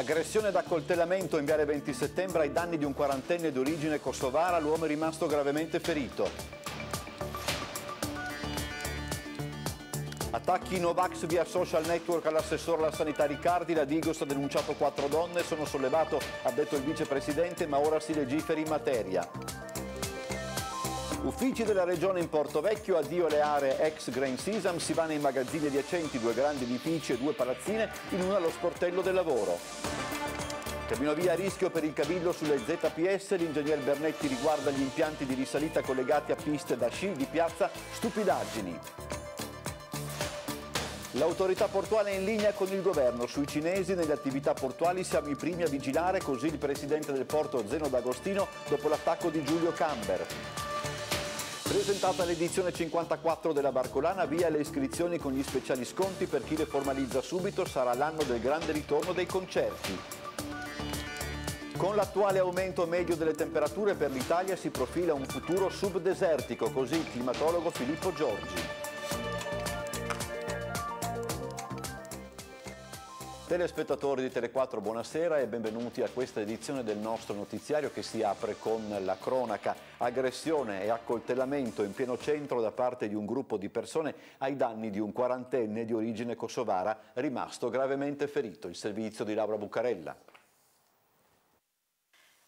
Aggressione ed accoltellamento in viale 20 settembre ai danni di un quarantenne di origine kosovara, l'uomo è rimasto gravemente ferito. Attacchi Novax via social network all'assessore alla sanità Riccardi, la Digos ha denunciato quattro donne, sono sollevato, ha detto il vicepresidente, ma ora si legiferi in materia. Uffici della regione in Porto Vecchio, addio alle aree ex Grain Sesam, si va nei magazzini adiacenti, due grandi edifici e due palazzine, in una allo sportello del lavoro. Cammino via a rischio per il cavillo sulle ZPS, l'ingegner Bernetti riguarda gli impianti di risalita collegati a piste da sci di piazza, stupidaggini. L'autorità portuale è in linea con il governo. Sui cinesi nelle attività portuali siamo i primi a vigilare, così il presidente del porto Zeno D'Agostino dopo l'attacco di Giulio Camber. Presentata l'edizione 54 della Barcolana, via le iscrizioni con gli speciali sconti per chi le formalizza subito, sarà l'anno del grande ritorno dei concerti. Con l'attuale aumento medio delle temperature per l'Italia si profila un futuro subdesertico, così il climatologo Filippo Giorgi. Telespettatori di Tele4, buonasera e benvenuti a questa edizione del nostro notiziario che si apre con la cronaca aggressione e accoltellamento in pieno centro da parte di un gruppo di persone ai danni di un quarantenne di origine kosovara rimasto gravemente ferito. Il servizio di Laura Bucarella.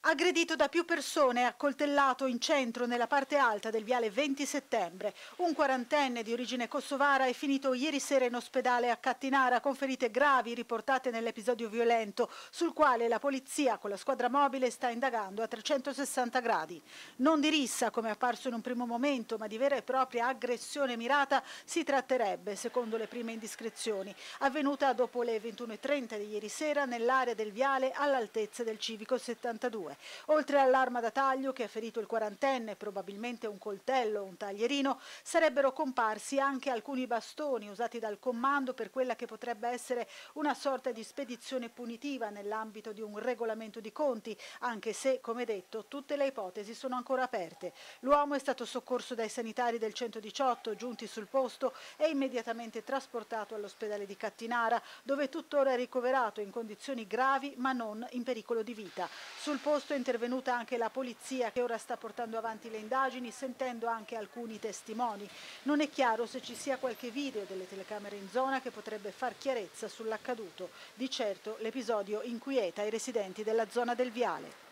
Aggredito da più persone e accoltellato in centro nella parte alta del viale 20 settembre. Un quarantenne di origine kosovara è finito ieri sera in ospedale a Cattinara con ferite gravi riportate nell'episodio violento sul quale la polizia con la squadra mobile sta indagando a 360 gradi. Non di rissa come è apparso in un primo momento ma di vera e propria aggressione mirata si tratterebbe secondo le prime indiscrezioni avvenuta dopo le 21.30 di ieri sera nell'area del viale all'altezza del civico 72. Oltre all'arma da taglio che ha ferito il quarantenne, probabilmente un coltello o un taglierino, sarebbero comparsi anche alcuni bastoni usati dal comando per quella che potrebbe essere una sorta di spedizione punitiva nell'ambito di un regolamento di conti, anche se, come detto, tutte le ipotesi sono ancora aperte. L'uomo è stato soccorso dai sanitari del 118 giunti sul posto e immediatamente trasportato all'ospedale di Cattinara, dove tuttora è ricoverato in condizioni gravi ma non in pericolo di vita. Sul posto posto è intervenuta anche la polizia che ora sta portando avanti le indagini sentendo anche alcuni testimoni. Non è chiaro se ci sia qualche video delle telecamere in zona che potrebbe far chiarezza sull'accaduto. Di certo l'episodio inquieta i residenti della zona del Viale.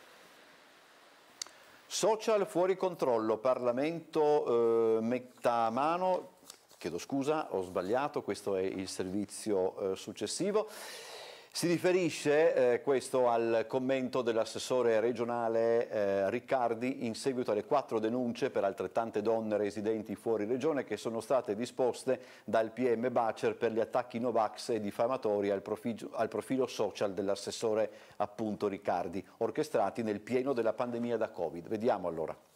Social fuori controllo, Parlamento eh, metta a mano, chiedo scusa, ho sbagliato, questo è il servizio eh, successivo. Si riferisce eh, questo al commento dell'assessore regionale eh, Riccardi in seguito alle quattro denunce per altrettante donne residenti fuori regione che sono state disposte dal PM Bacer per gli attacchi Novax e diffamatori al profilo, al profilo social dell'assessore appunto Riccardi, orchestrati nel pieno della pandemia da Covid. Vediamo allora.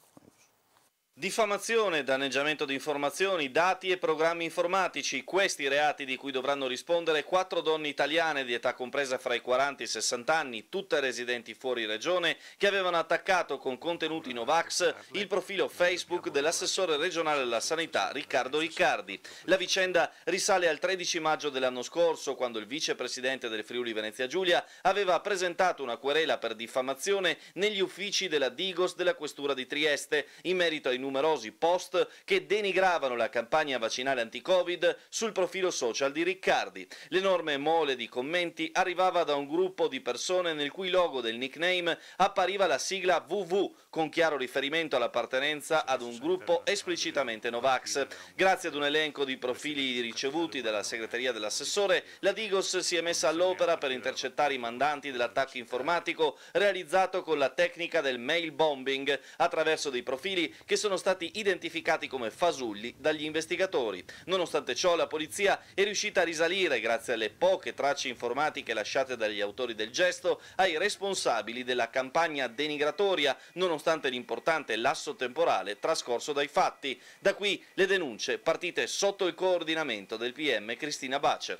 Diffamazione, danneggiamento di informazioni, dati e programmi informatici, questi reati di cui dovranno rispondere quattro donne italiane di età compresa fra i 40 e i 60 anni, tutte residenti fuori regione, che avevano attaccato con contenuti Novax il profilo Facebook dell'assessore regionale alla sanità Riccardo Riccardi. La vicenda risale al 13 maggio dell'anno scorso, quando il vicepresidente del Friuli Venezia Giulia aveva presentato una querela per diffamazione negli uffici della Digos della Questura di Trieste in merito ai numerosi post che denigravano la campagna vaccinale anti-Covid sul profilo social di Riccardi. L'enorme mole di commenti arrivava da un gruppo di persone nel cui logo del nickname appariva la sigla WW, con chiaro riferimento all'appartenenza ad un gruppo esplicitamente Novax. Grazie ad un elenco di profili ricevuti dalla segreteria dell'assessore, la Digos si è messa all'opera per intercettare i mandanti dell'attacco informatico realizzato con la tecnica del mail bombing attraverso dei profili che sono sono stati identificati come fasulli dagli investigatori. Nonostante ciò la polizia è riuscita a risalire, grazie alle poche tracce informatiche lasciate dagli autori del gesto, ai responsabili della campagna denigratoria, nonostante l'importante lasso temporale trascorso dai fatti. Da qui le denunce partite sotto il coordinamento del PM Cristina Bacer.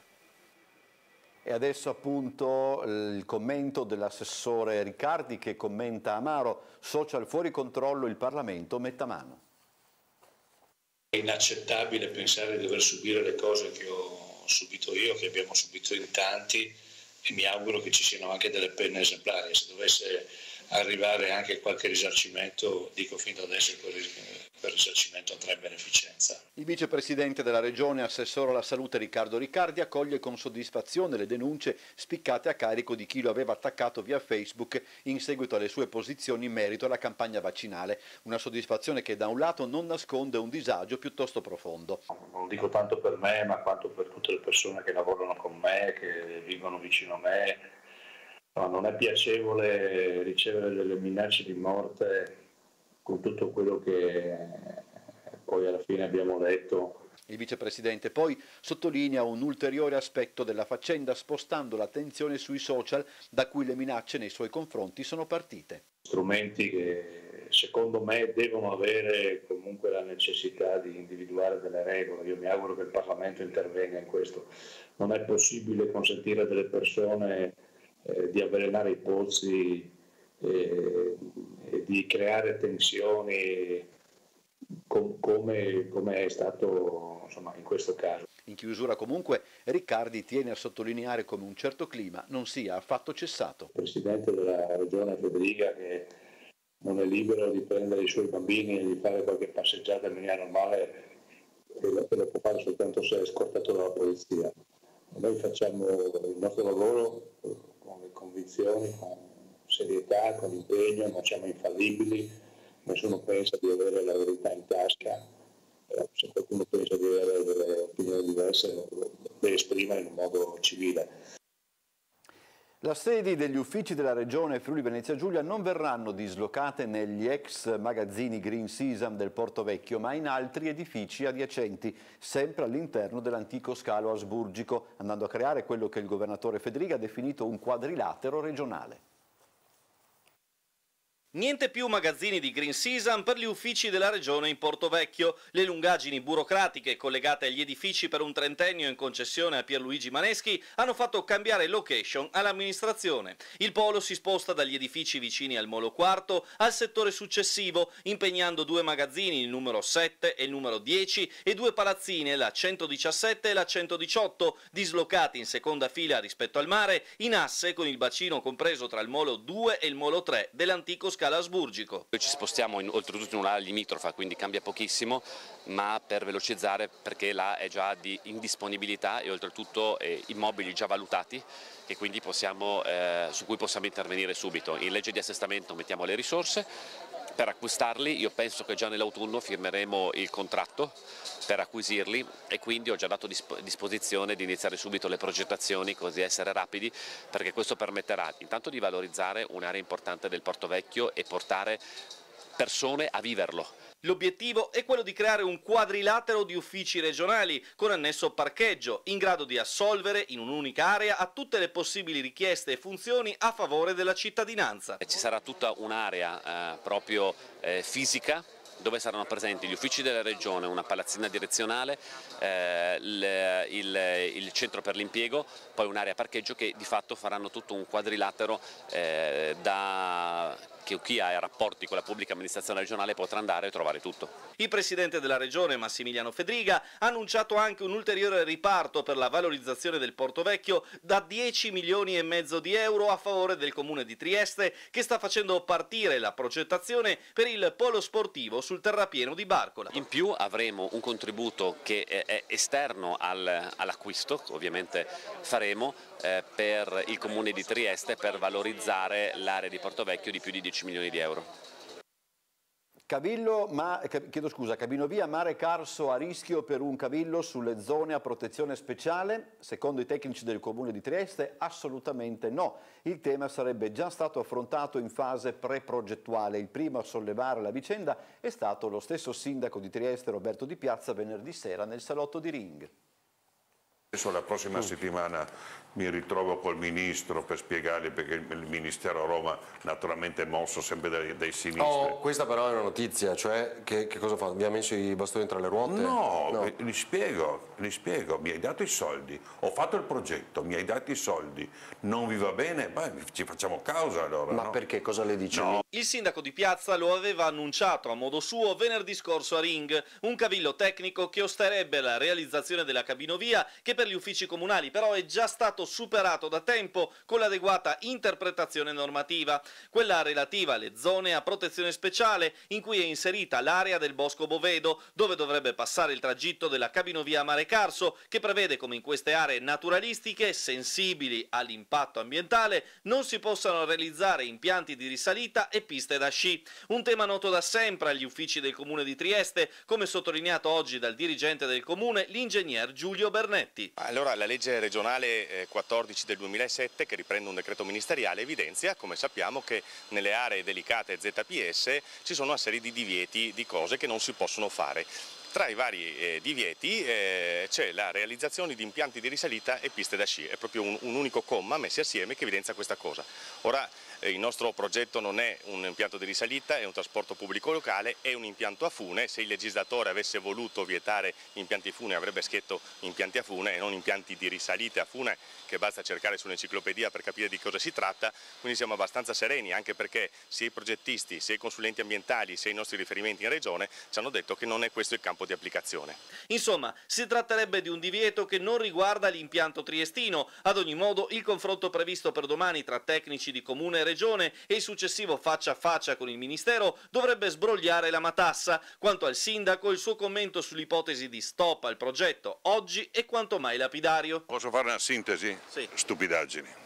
E adesso appunto il commento dell'assessore Riccardi che commenta Amaro, social fuori controllo, il Parlamento metta mano. È inaccettabile pensare di dover subire le cose che ho subito io, che abbiamo subito in tanti, e mi auguro che ci siano anche delle penne esemplari. Se dovesse arrivare anche qualche risarcimento, dico fin da adesso che quel risarcimento andrà in beneficenza. Il vicepresidente della regione, assessore alla salute Riccardo Riccardi, accoglie con soddisfazione le denunce spiccate a carico di chi lo aveva attaccato via Facebook in seguito alle sue posizioni in merito alla campagna vaccinale. Una soddisfazione che da un lato non nasconde un disagio piuttosto profondo. Non lo dico tanto per me, ma quanto per tutte le persone che lavorano con me, che vivono vicino a me. No, non è piacevole ricevere delle minacce di morte con tutto quello che poi alla fine abbiamo letto. Il vicepresidente poi sottolinea un ulteriore aspetto della faccenda spostando l'attenzione sui social da cui le minacce nei suoi confronti sono partite. Strumenti che secondo me devono avere comunque la necessità di individuare delle regole. Io mi auguro che il Parlamento intervenga in questo. Non è possibile consentire a delle persone eh, di avvelenare i pozzi eh, di creare tensioni com- come, come, è stato insomma, in questo caso. In chiusura comunque Riccardi tiene a sottolineare come un certo clima non sia affatto cessato. Il Presidente della Regione Federica che non è libero di prendere i suoi bambini e di fare qualche passeggiata in maniera normale e lo può fare soltanto se è scortato dalla polizia. Noi facciamo il nostro lavoro con le convinzioni, con serietà, con impegno, non siamo infallibili, nessuno pensa di avere la verità in tasca, eh, se qualcuno pensa di avere delle opinioni diverse lo deve esprimere in un modo civile. Le sedi degli uffici della Regione Friuli Venezia Giulia non verranno dislocate negli ex magazzini Green Sesam del Porto Vecchio, ma in altri edifici adiacenti, sempre all'interno dell'antico scalo asburgico, andando a creare quello che il governatore Federica ha definito un quadrilatero regionale. Niente più magazzini di Green Season per gli uffici della regione in Porto Vecchio. Le lungaggini burocratiche collegate agli edifici per un trentennio in concessione a Pierluigi Maneschi hanno fatto cambiare location all'amministrazione. Il polo si sposta dagli edifici vicini al Molo Quarto al settore successivo, impegnando due magazzini, il numero 7 e il numero 10, e due palazzine, la 117 e la 118, dislocati in seconda fila rispetto al mare, in asse con il bacino compreso tra il Molo 2 e il Molo 3 dell'antico scalo scala asburgico. Noi ci spostiamo in, oltretutto in un'area limitrofa, quindi cambia pochissimo, ma per velocizzare perché là è già di indisponibilità e oltretutto eh, immobili già valutati possiamo, eh, su cui possiamo intervenire subito. In legge di assestamento mettiamo le risorse, per acquistarli io penso che già nell'autunno firmeremo il contratto per acquisirli e quindi ho già dato a disposizione di iniziare subito le progettazioni così essere rapidi perché questo permetterà intanto di valorizzare un'area importante del Porto Vecchio e portare persone a viverlo. L'obiettivo è quello di creare un quadrilatero di uffici regionali con annesso parcheggio, in grado di assolvere in un'unica area a tutte le possibili richieste e funzioni a favore della cittadinanza. Ci sarà tutta un'area eh, proprio eh, fisica dove saranno presenti gli uffici della regione, una palazzina direzionale, eh, il, il, il, centro per l'impiego, poi un'area parcheggio che di fatto faranno tutto un quadrilatero eh, da che chi ha rapporti con la pubblica amministrazione regionale potrà andare e trovare tutto. Il Presidente della Regione, Massimiliano Fedriga, ha annunciato anche un ulteriore riparto per la valorizzazione del Porto Vecchio da 10 milioni e mezzo di euro a favore del Comune di Trieste che sta facendo partire la progettazione per il polo sportivo sul terrapieno di Barcola. In più avremo un contributo che è esterno all'acquisto, ovviamente faremo, eh, per il Comune di Trieste per valorizzare l'area di Porto Vecchio di più di 10 milioni di euro. Cavillo, ma, chiedo scusa, Cabinovia Mare Carso a rischio per un cavillo sulle zone a protezione speciale? Secondo i tecnici del Comune di Trieste assolutamente no. Il tema sarebbe già stato affrontato in fase pre-progettuale. Il primo a sollevare la vicenda è stato lo stesso sindaco di Trieste Roberto Di Piazza venerdì sera nel salotto di Ring. Adesso la prossima mm. settimana mi ritrovo col Ministro per spiegargli perché il Ministero a Roma naturalmente è mosso sempre dai, dai sinistri. Oh, questa però è una notizia, cioè che, che cosa fa? Vi ha messo i bastoni tra le ruote? No, no. Li, spiego, li spiego, mi hai dato i soldi, ho fatto il progetto, mi hai dato i soldi, non vi va bene? Beh, ci facciamo causa allora. Ma no? perché? Cosa le dice? No. Il sindaco di Piazza lo aveva annunciato a modo suo venerdì scorso a Ring, un cavillo tecnico che osterebbe la realizzazione della cabinovia che per per gli uffici comunali, però è già stato superato da tempo con l'adeguata interpretazione normativa, quella relativa alle zone a protezione speciale in cui è inserita l'area del Bosco Bovedo, dove dovrebbe passare il tragitto della cabinovia Mare Carso, che prevede come in queste aree naturalistiche sensibili all'impatto ambientale non si possano realizzare impianti di risalita e piste da sci. Un tema noto da sempre agli uffici del Comune di Trieste, come sottolineato oggi dal dirigente del Comune, l'ingegner Giulio Bernetti. Allora, la legge regionale 14 eh, del 2007, che riprende un decreto ministeriale, evidenzia, come sappiamo, che nelle aree delicate ZPS ci sono una serie di divieti di cose che non si possono fare. Tra i vari eh, divieti eh, c'è la realizzazione di impianti di risalita e piste da sci, è proprio un, un unico comma messi assieme che evidenzia questa cosa. Ora, il nostro progetto non è un impianto di risalita, è un trasporto pubblico locale, è un impianto a fune, se il legislatore avesse voluto vietare impianti a fune avrebbe scritto impianti a fune e non impianti di risalita a fune che basta cercare sull'enciclopedia per capire di cosa si tratta, quindi siamo abbastanza sereni anche perché sia i progettisti, sia i consulenti ambientali, sia i nostri riferimenti in regione ci hanno detto che non è questo il campo di applicazione. Insomma, si tratterebbe di un divieto che non riguarda l'impianto triestino, ad ogni modo il confronto previsto per domani tra tecnici di comune e Regione e il successivo faccia a faccia con il Ministero dovrebbe sbrogliare la matassa. Quanto al sindaco, il suo commento sull'ipotesi di stop al progetto oggi è quanto mai lapidario. Posso fare una sintesi? Sì. Stupidaggini.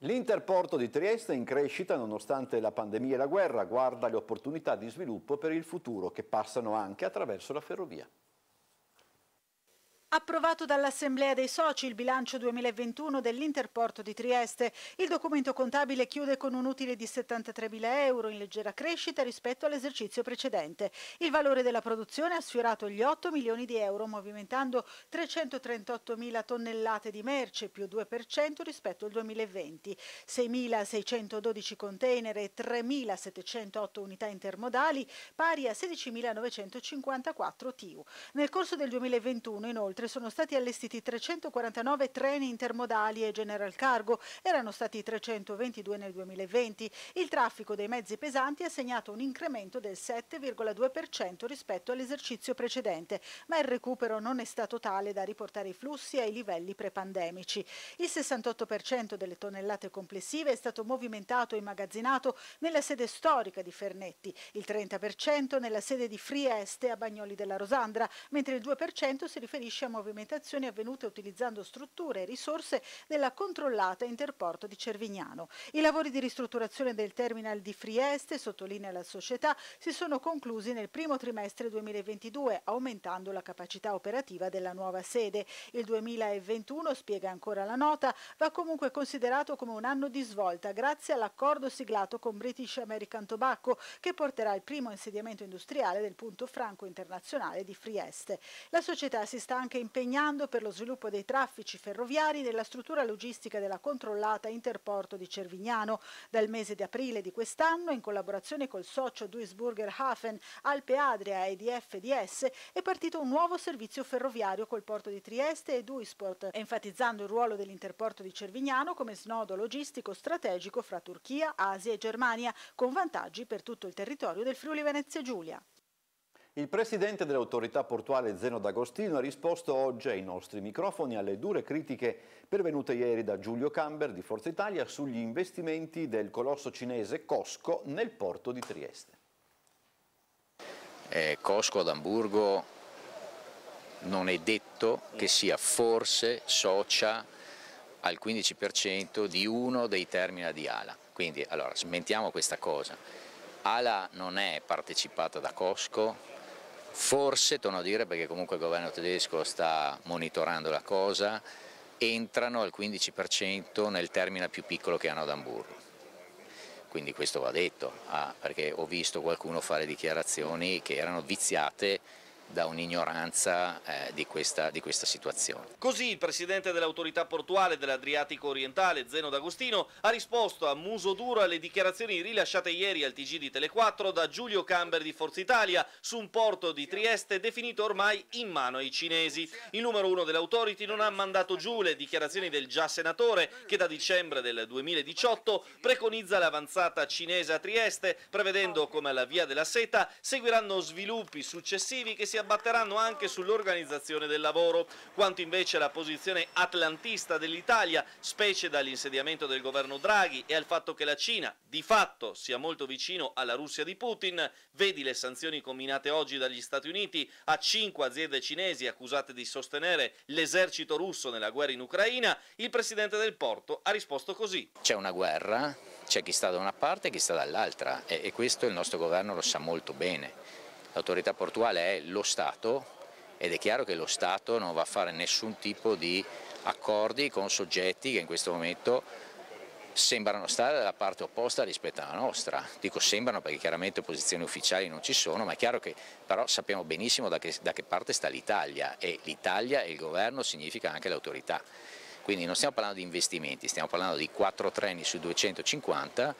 L'interporto di Trieste è in crescita nonostante la pandemia e la guerra, guarda le opportunità di sviluppo per il futuro che passano anche attraverso la ferrovia. Approvato dall'Assemblea dei Soci il bilancio 2021 dell'Interporto di Trieste, il documento contabile chiude con un utile di 73.000 euro in leggera crescita rispetto all'esercizio precedente. Il valore della produzione ha sfiorato gli 8 milioni di euro, movimentando 338.000 tonnellate di merce, più 2% rispetto al 2020, 6.612 container e 3.708 unità intermodali, pari a 16.954 TIU. Nel corso del 2021, inoltre, Inoltre sono stati allestiti 349 treni intermodali e General Cargo, erano stati 322 nel 2020. Il traffico dei mezzi pesanti ha segnato un incremento del 7,2% rispetto all'esercizio precedente, ma il recupero non è stato tale da riportare i flussi ai livelli prepandemici. Il 68% delle tonnellate complessive è stato movimentato e immagazzinato nella sede storica di Fernetti, il 30% nella sede di Frieste a Bagnoli della Rosandra, mentre il 2% si riferisce a movimentazioni avvenute utilizzando strutture e risorse della controllata Interporto di Cervignano. I lavori di ristrutturazione del terminal di Frieste, sottolinea la società, si sono conclusi nel primo trimestre 2022, aumentando la capacità operativa della nuova sede. Il 2021, spiega ancora la nota, va comunque considerato come un anno di svolta grazie all'accordo siglato con British American Tobacco che porterà il primo insediamento industriale del punto franco internazionale di Frieste. La società si sta anche impegnando per lo sviluppo dei traffici ferroviari nella struttura logistica della controllata Interporto di Cervignano. Dal mese di aprile di quest'anno, in collaborazione col socio Duisburger Hafen, Alpe Adria e DFDS, è partito un nuovo servizio ferroviario col porto di Trieste e Duisport, enfatizzando il ruolo dell'Interporto di Cervignano come snodo logistico strategico fra Turchia, Asia e Germania, con vantaggi per tutto il territorio del Friuli Venezia Giulia. Il presidente dell'autorità portuale Zeno D'Agostino ha risposto oggi ai nostri microfoni alle dure critiche pervenute ieri da Giulio Camber di Forza Italia sugli investimenti del colosso cinese Cosco nel porto di Trieste. Eh, Cosco ad Amburgo non è detto che sia forse socia al 15% di uno dei terminali di Ala. Quindi allora smentiamo questa cosa. Ala non è partecipata da Cosco, Forse, torno a dire perché comunque il governo tedesco sta monitorando la cosa, entrano al 15% nel termine più piccolo che hanno ad Amburgo. Quindi questo va detto, ah, perché ho visto qualcuno fare dichiarazioni che erano viziate da un'ignoranza eh, di, di, questa, situazione. Così il presidente dell'autorità portuale dell'Adriatico orientale, Zeno D'Agostino, ha risposto a muso duro alle dichiarazioni rilasciate ieri al TG di Tele4 da Giulio Camber di Forza Italia su un porto di Trieste definito ormai in mano ai cinesi. Il numero uno dell'autority non ha mandato giù le dichiarazioni del già senatore che da dicembre del 2018 preconizza l'avanzata cinese a Trieste, prevedendo come alla via della seta seguiranno sviluppi successivi che si si abbatteranno anche sull'organizzazione del lavoro, quanto invece alla posizione atlantista dell'Italia, specie dall'insediamento del governo Draghi e al fatto che la Cina, di fatto, sia molto vicino alla Russia di Putin, vedi le sanzioni combinate oggi dagli Stati Uniti a cinque aziende cinesi accusate di sostenere l'esercito russo nella guerra in Ucraina, il presidente del porto ha risposto così. C'è una guerra, c'è chi sta da una parte e chi sta dall'altra e, e questo il nostro governo lo sa molto bene. L'autorità portuale è lo Stato ed è chiaro che lo Stato non va a fare nessun tipo di accordi con soggetti che in questo momento sembrano stare dalla parte opposta rispetto alla nostra. Dico sembrano perché chiaramente posizioni ufficiali non ci sono, ma è chiaro che però sappiamo benissimo da che, da che parte sta l'Italia e l'Italia e il governo significa anche l'autorità. Quindi non stiamo parlando di investimenti, stiamo parlando di 4 treni su 250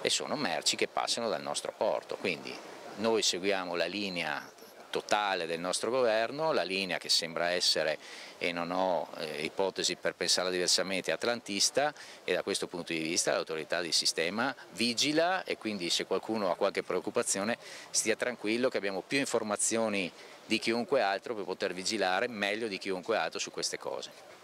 e sono merci che passano dal nostro porto. Quindi noi seguiamo la linea totale del nostro governo, la linea che sembra essere, e non ho eh, ipotesi per pensarla diversamente, atlantista e da questo punto di vista l'autorità di sistema vigila e quindi se qualcuno ha qualche preoccupazione stia tranquillo che abbiamo più informazioni di chiunque altro per poter vigilare meglio di chiunque altro su queste cose.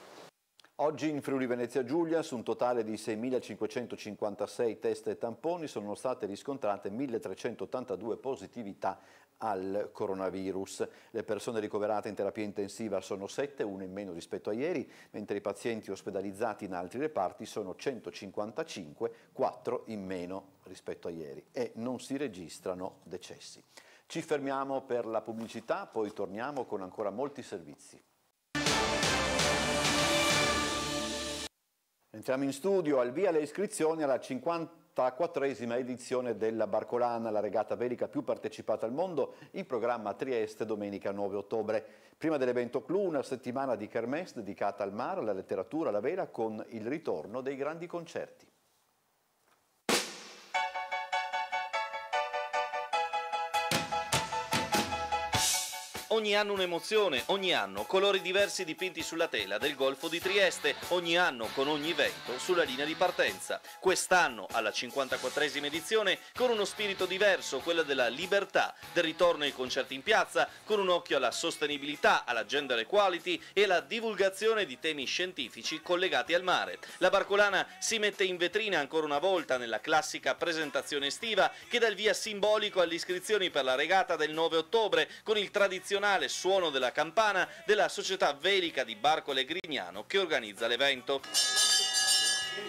Oggi in Friuli Venezia Giulia su un totale di 6.556 test e tamponi sono state riscontrate 1.382 positività al coronavirus. Le persone ricoverate in terapia intensiva sono 7, una in meno rispetto a ieri, mentre i pazienti ospedalizzati in altri reparti sono 155, 4 in meno rispetto a ieri e non si registrano decessi. Ci fermiamo per la pubblicità, poi torniamo con ancora molti servizi. Entriamo in studio, al via le iscrizioni alla 54esima edizione della Barcolana, la regata velica più partecipata al mondo, in programma a Trieste domenica 9 ottobre. Prima dell'evento clou, una settimana di kermesse dedicata al mare, alla letteratura, alla vela, con il ritorno dei grandi concerti. Ogni anno un'emozione, ogni anno colori diversi dipinti sulla tela del Golfo di Trieste, ogni anno con ogni vento sulla linea di partenza. Quest'anno, alla 54esima edizione, con uno spirito diverso, quello della libertà, del ritorno ai concerti in piazza, con un occhio alla sostenibilità, alla gender equality e alla divulgazione di temi scientifici collegati al mare. La Barcolana si mette in vetrina ancora una volta nella classica presentazione estiva che dà il via simbolico alle iscrizioni per la regata del 9 ottobre con il tradizionale tradizionale suono della campana della società velica di Barcole Grignano che organizza l'evento.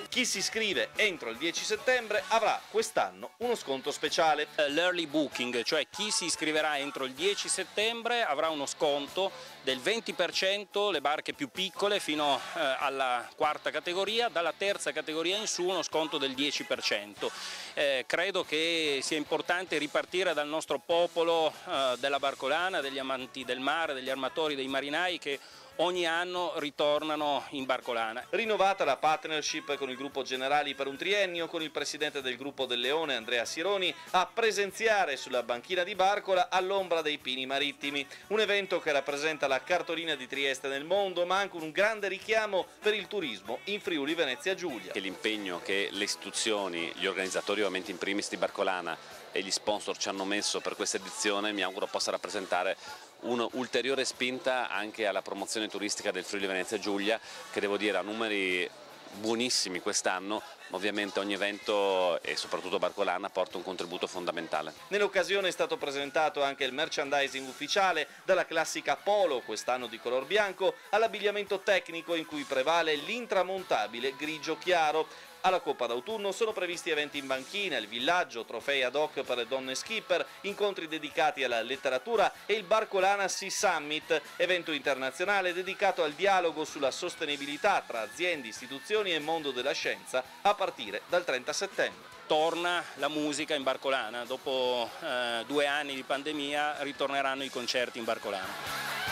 Chi si iscrive entro il 10 settembre avrà quest'anno uno sconto speciale. L'early booking, cioè chi si iscriverà entro il 10 settembre avrà uno sconto del 20% le barche più piccole fino eh, alla quarta categoria, dalla terza categoria in su uno sconto del 10%. Eh, credo che sia importante ripartire dal nostro popolo eh, della barcolana, degli amanti del mare, degli armatori, dei marinai che ogni anno ritornano in Barcolana. Rinnovata la partnership con il gruppo Generali per un triennio, con il presidente del gruppo del Leone Andrea Sironi a presenziare sulla banchina di Barcola all'ombra dei pini marittimi. Un evento che rappresenta la cartolina di Trieste nel mondo, ma anche un grande richiamo per il turismo in Friuli Venezia Giulia. L'impegno che le istituzioni, gli organizzatori ovviamente in primis di Barcolana e gli sponsor ci hanno messo per questa edizione mi auguro possa rappresentare un'ulteriore spinta anche alla promozione turistica del Friuli Venezia Giulia che devo dire ha numeri buonissimi quest'anno, ovviamente ogni evento e soprattutto Barcolana porta un contributo fondamentale. Nell'occasione è stato presentato anche il merchandising ufficiale, dalla classica polo, quest'anno di color bianco, all'abbigliamento tecnico in cui prevale l'intramontabile grigio chiaro, alla Coppa d'autunno sono previsti eventi in banchina, il villaggio, trofei ad hoc per le donne skipper, incontri dedicati alla letteratura e il Barcolana Sea Summit, evento internazionale dedicato al dialogo sulla sostenibilità tra aziende, istituzioni e mondo della scienza a partire dal 30 settembre torna la musica in Barcolana, dopo eh, due anni di pandemia ritorneranno i concerti in Barcolana.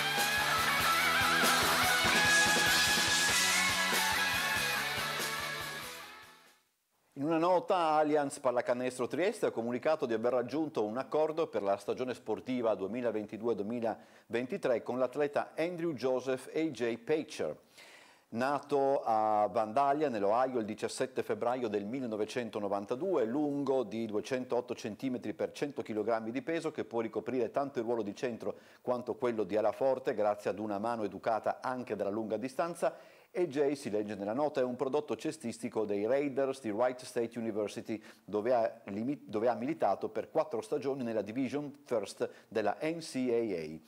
In una nota Allianz Pallacanestro Trieste ha comunicato di aver raggiunto un accordo per la stagione sportiva 2022-2023 con l'atleta Andrew Joseph A.J. Pacher. Nato a Vandalia, nell'Ohio, il 17 febbraio del 1992, lungo di 208 cm per 100 kg di peso, che può ricoprire tanto il ruolo di centro quanto quello di ala forte, grazie ad una mano educata anche dalla lunga distanza, AJ, si legge nella nota, è un prodotto cestistico dei Raiders di Wright State University, dove ha, dove ha militato per quattro stagioni nella Division First della NCAA.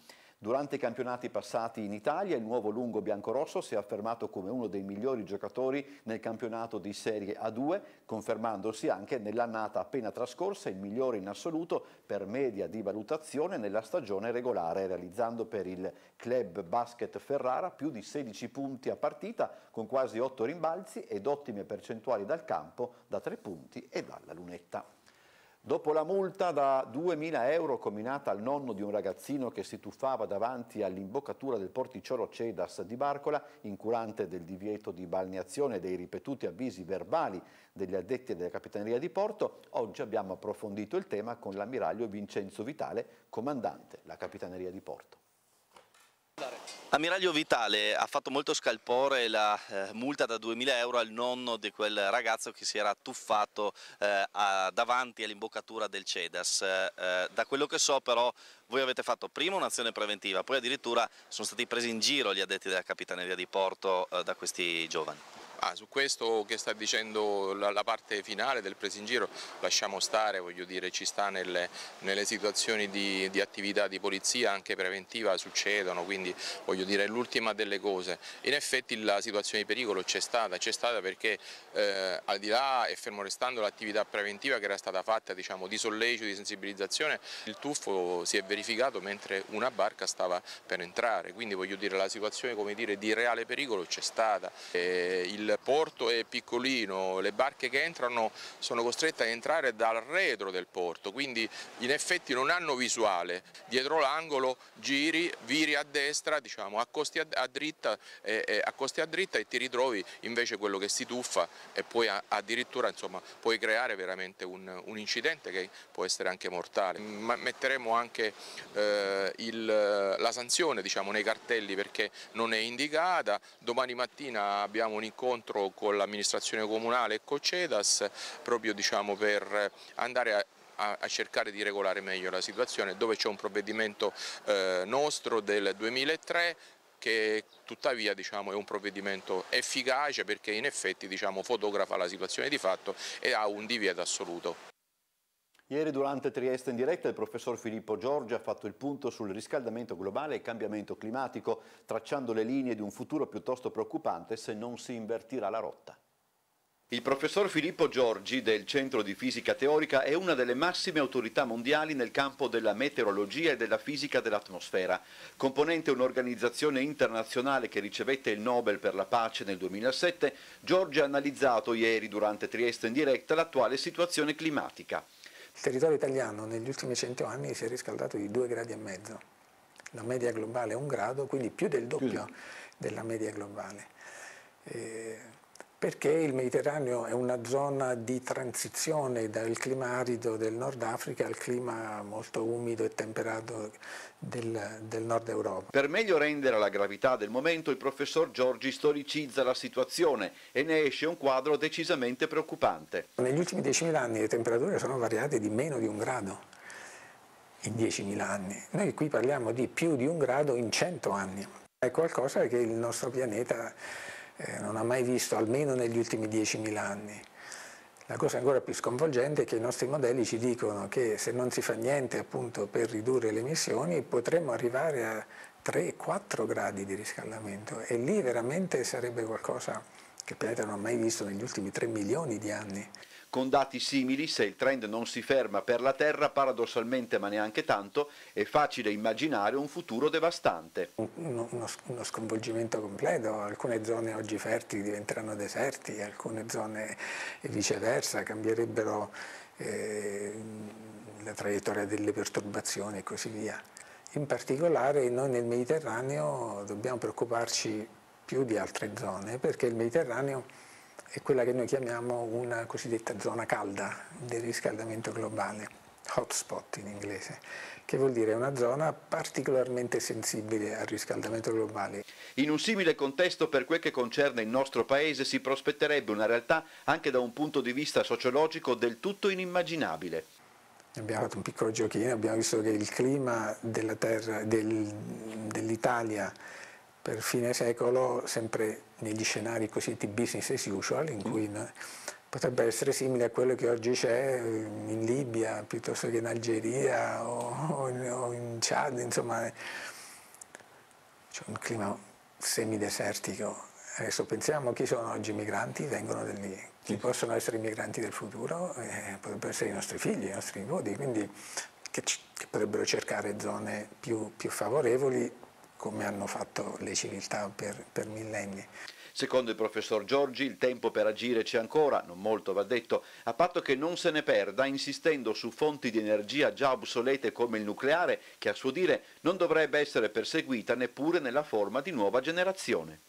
Durante i campionati passati in Italia il nuovo lungo biancorosso si è affermato come uno dei migliori giocatori nel campionato di Serie A2, confermandosi anche nell'annata appena trascorsa il migliore in assoluto per media di valutazione nella stagione regolare, realizzando per il Club Basket Ferrara più di 16 punti a partita con quasi 8 rimbalzi ed ottime percentuali dal campo da 3 punti e dalla lunetta. Dopo la multa da 2.000 euro combinata al nonno di un ragazzino che si tuffava davanti all'imboccatura del porticciolo Cedas di Barcola, incurante del divieto di balneazione e dei ripetuti avvisi verbali degli addetti della Capitaneria di Porto, oggi abbiamo approfondito il tema con l'ammiraglio Vincenzo Vitale, comandante della Capitaneria di Porto. Ammiraglio Vitale ha fatto molto scalpore la eh, multa da 2000 euro al nonno di quel ragazzo che si era tuffato eh, a, davanti all'imboccatura del CEDAS. Eh, da quello che so però voi avete fatto prima un'azione preventiva, poi addirittura sono stati presi in giro gli addetti della Capitaneria di Porto eh, da questi giovani. Ah, su questo che sta dicendo la, la, parte finale del preso in giro lasciamo stare, voglio dire, ci sta nelle, nelle situazioni di, di, attività di polizia anche preventiva succedono, quindi voglio dire è l'ultima delle cose. In effetti la situazione di pericolo c'è stata, c'è stata perché eh, al di là e fermo restando l'attività preventiva che era stata fatta diciamo, di sollecito, di sensibilizzazione, il tuffo si è verificato mentre una barca stava per entrare, quindi voglio dire la situazione dire, di reale pericolo c'è stata. Eh, il porto è piccolino, le barche che entrano sono costrette a entrare dal retro del porto, quindi in effetti non hanno visuale, dietro l'angolo giri, viri a destra, diciamo, accosti a, a, dritta, eh, eh, accosti a dritta e ti ritrovi invece quello che si tuffa e poi addirittura insomma, puoi creare veramente un, un, incidente che può essere anche mortale. Ma metteremo anche eh, il, la sanzione diciamo, nei cartelli perché non è indicata, domani mattina abbiamo un incontro incontro con l'amministrazione comunale e con CEDAS proprio diciamo, per andare a a, cercare di regolare meglio la situazione dove c'è un provvedimento eh, nostro del 2003 che tuttavia diciamo, è un provvedimento efficace perché in effetti diciamo, fotografa la situazione di fatto e ha un divieto assoluto. Ieri durante Trieste in diretta il professor Filippo Giorgi ha fatto il punto sul riscaldamento globale e cambiamento climatico, tracciando le linee di un futuro piuttosto preoccupante se non si invertirà la rotta. Il professor Filippo Giorgi del Centro di Fisica Teorica è una delle massime autorità mondiali nel campo della meteorologia e della fisica dell'atmosfera. Componente un'organizzazione internazionale che ricevette il Nobel per la pace nel 2007, Giorgi ha analizzato ieri durante Trieste in diretta l'attuale situazione climatica. Il territorio italiano negli ultimi cento anni si è riscaldato di due gradi e mezzo, la media globale è un grado, quindi più del doppio della media globale. Eh, perché il Mediterraneo è una zona di transizione dal clima arido del Nord Africa al clima molto umido e temperato del, del, Nord Europa. Per meglio rendere la gravità del momento, il professor Giorgi storicizza la situazione e ne esce un quadro decisamente preoccupante. Negli ultimi 10.000 anni le temperature sono variate di meno di un grado in 10.000 anni. Noi qui parliamo di più di un grado in 100 anni. È qualcosa che il nostro pianeta eh, non ha mai visto, almeno negli ultimi 10.000 anni. La cosa ancora più sconvolgente è che i nostri modelli ci dicono che se non si fa niente appunto per ridurre le emissioni potremmo arrivare a 3-4 gradi di riscaldamento e lì veramente sarebbe qualcosa che il pianeta non ha mai visto negli ultimi 3 milioni di anni. Con dati simili, se il trend non si ferma per la Terra, paradossalmente ma neanche tanto, è facile immaginare un futuro devastante. Uno, uno sconvolgimento completo, alcune zone oggi fertili diventeranno deserti, alcune zone viceversa cambierebbero eh, la traiettoria delle perturbazioni e così via. In particolare noi nel Mediterraneo dobbiamo preoccuparci più di altre zone perché il Mediterraneo è quella che noi chiamiamo una cosiddetta zona calda del riscaldamento globale. hotspot in inglese, che vuol dire una zona particolarmente sensibile al riscaldamento globale. In un simile contesto, per quel che concerne il nostro Paese, si prospetterebbe una realtà anche da un punto di vista sociologico del tutto inimmaginabile. Abbiamo fatto un piccolo giochino, abbiamo visto che il clima della terra, del, dell'Italia per fine secolo, sempre negli scenari cosiddetti business as usual, in cui potrebbe essere simile a quello che oggi c'è in Libia piuttosto che in Algeria o, o in Chad, insomma c'è un clima semidesertico. Adesso pensiamo chi sono oggi i migranti, vengono da lì, chi possono essere i migranti del futuro, eh, potrebbero essere i nostri figli, i nostri nipoti, quindi che, che potrebbero cercare zone più, più, favorevoli come hanno fatto le civiltà per, per millenni. Secondo il professor Giorgi il tempo per agire c'è ancora, non molto va detto, a patto che non se ne perda insistendo su fonti di energia già obsolete come il nucleare, che a suo dire non dovrebbe essere perseguita neppure nella forma di nuova generazione.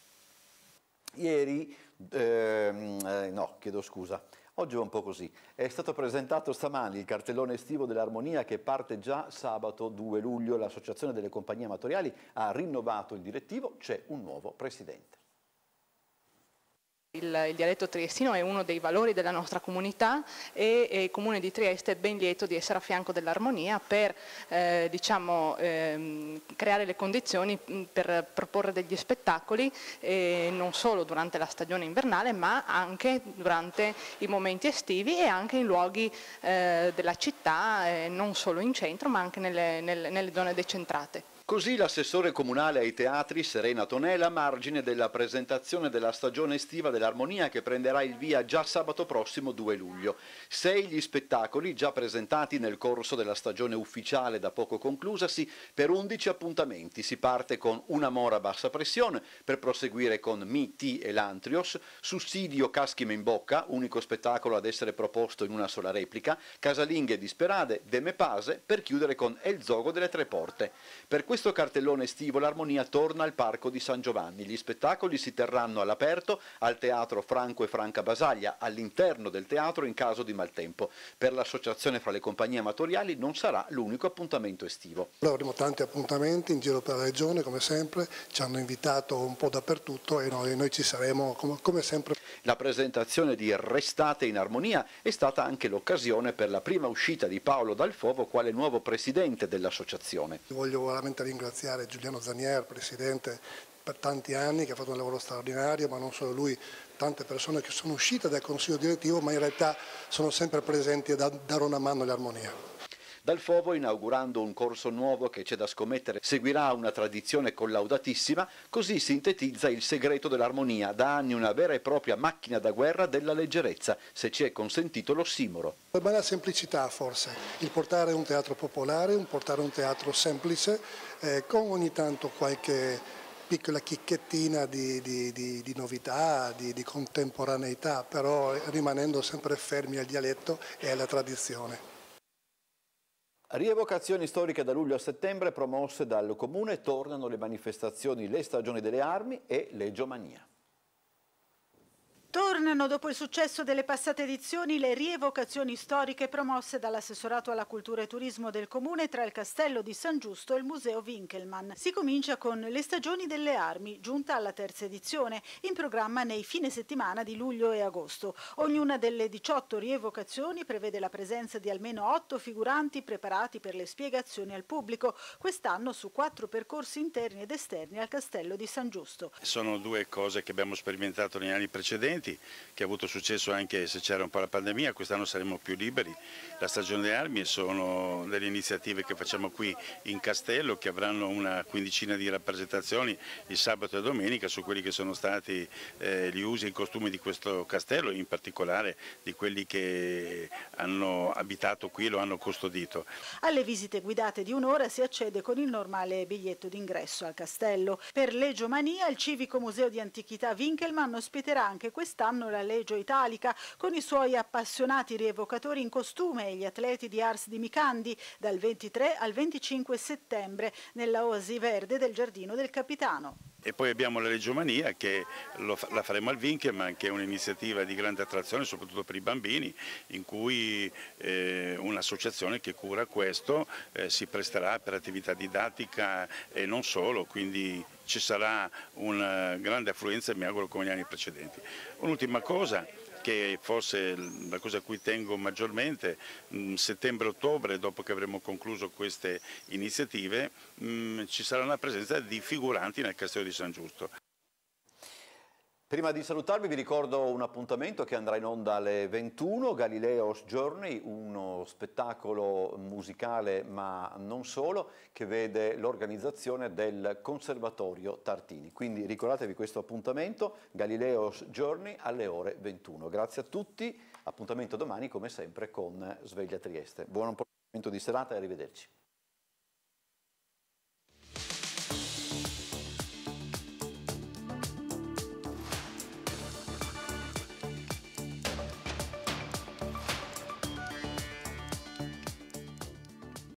Ieri, ehm, eh, no, chiedo scusa, Oggi è un po' così. È stato presentato stamani il cartellone estivo dell'Armonia che parte già sabato 2 luglio. L'Associazione delle Compagnie Amatoriali ha rinnovato il direttivo, c'è un nuovo presidente. Il, il, dialetto triestino è uno dei valori della nostra comunità e, e il Comune di Trieste è ben lieto di essere a fianco dell'armonia per eh, diciamo, ehm, creare le condizioni per proporre degli spettacoli eh, non solo durante la stagione invernale ma anche durante i momenti estivi e anche in luoghi eh, della città, eh, non solo in centro ma anche nelle, nelle, nelle zone decentrate. Così l'assessore comunale ai teatri Serena Tonella, margine della presentazione della stagione estiva dell'Armonia che prenderà il via già sabato prossimo 2 luglio. Sei gli spettacoli già presentati nel corso della stagione ufficiale da poco conclusasi per 11 appuntamenti. Si parte con Una mora a bassa pressione per proseguire con Mi, Ti e l'Antrios, Sussidio Caschime in bocca, unico spettacolo ad essere proposto in una sola replica, Casalinghe disperade, Demepase per chiudere con El Zogo delle Tre Porte. Per questo cartellone estivo l'Armonia torna al Parco di San Giovanni. Gli spettacoli si terranno all'aperto al Teatro Franco e Franca Basaglia, all'interno del teatro in caso di maltempo. Per l'associazione fra le compagnie amatoriali non sarà l'unico appuntamento estivo. Allora, avremo tanti appuntamenti in giro per la regione, come sempre, ci hanno invitato un po' dappertutto e noi, noi ci saremo come, come sempre. La presentazione di Restate in Armonia è stata anche l'occasione per la prima uscita di Paolo Dalfovo quale nuovo presidente dell'associazione. Voglio veramente ringraziare Giuliano Zanier, presidente per tanti anni, che ha fatto un lavoro straordinario, ma non solo lui, tante persone che sono uscite dal consiglio direttivo, ma in realtà sono sempre presenti a dare una mano all'armonia. Dal Fovo, inaugurando un corso nuovo che c'è da scommettere seguirà una tradizione collaudatissima, così sintetizza il segreto dell'armonia, da anni una vera e propria macchina da guerra della leggerezza, se ci è consentito l'ossimoro. Ma la semplicità forse, il portare un teatro popolare, un portare un teatro semplice, eh, con ogni tanto qualche piccola chicchettina di, di, di, di novità, di, contemporaneità, però rimanendo sempre fermi al dialetto e alla tradizione. Rievocazioni storiche da luglio a settembre promosse dal Comune, tornano le manifestazioni Le Stagioni delle Armi e Legiomania. Tornano dopo il successo delle passate edizioni le rievocazioni storiche promosse dall'assessorato alla cultura e turismo del comune tra il castello di San Giusto e il museo Winkelmann. Si comincia con le stagioni delle armi, giunta alla terza edizione, in programma nei fine settimana di luglio e agosto. Ognuna delle 18 rievocazioni prevede la presenza di almeno 8 figuranti preparati per le spiegazioni al pubblico, quest'anno su quattro percorsi interni ed esterni al castello di San Giusto. Sono due cose che abbiamo sperimentato negli anni precedenti Uniti, che ha avuto successo anche se c'era un po' la pandemia, quest'anno saremo più liberi. La stagione delle armi sono delle iniziative che facciamo qui in Castello, che avranno una quindicina di rappresentazioni il sabato e domenica su quelli che sono stati eh, gli usi e i costumi di questo castello, in particolare di quelli che hanno abitato qui e lo hanno custodito. Alle visite guidate di un'ora si accede con il normale biglietto d'ingresso al castello. Per Legiomania il Civico Museo di Antichità Winkelmann ospiterà anche quest'anno quest'anno la Legio Italica con i suoi appassionati rievocatori in costume e gli atleti di Ars di Micandi dal 23 al 25 settembre nella Oasi Verde del Giardino del Capitano. E poi abbiamo la Reggio Mania che lo, la faremo al Winkelmann, che è un'iniziativa di grande attrazione soprattutto per i bambini, in cui eh, un'associazione che cura questo eh, si presterà per attività didattica e non solo, quindi ci sarà una grande affluenza, mi auguro, come negli anni precedenti. Un'ultima cosa, che forse la cosa a cui tengo maggiormente, mm, settembre-ottobre, dopo che avremo concluso queste iniziative, mm, ci sarà una presenza di figuranti nel Castello di San Giusto. Prima di salutarvi vi ricordo un appuntamento che andrà in onda alle 21, Galileo's Journey, uno spettacolo musicale ma non solo, che vede l'organizzazione del Conservatorio Tartini. Quindi ricordatevi questo appuntamento, Galileo's Journey alle ore 21. Grazie a tutti, appuntamento domani come sempre con Sveglia Trieste. Buon appuntamento di serata e arrivederci.